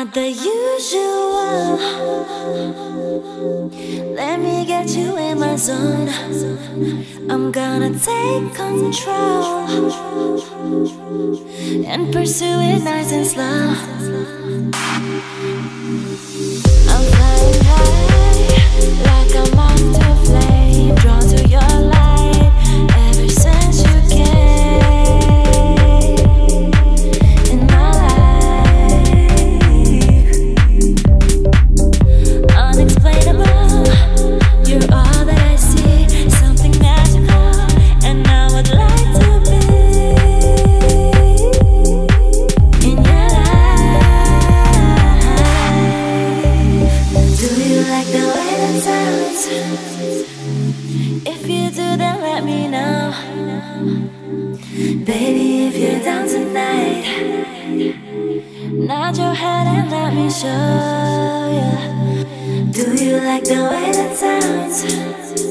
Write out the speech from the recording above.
Not the usual. Let me get you in my zone. I'm gonna take control and pursue it nice and slow. I'm flying If you do, then let me know. Baby, if you're down tonight, nod your head and let me show you. Do you like the way that sounds?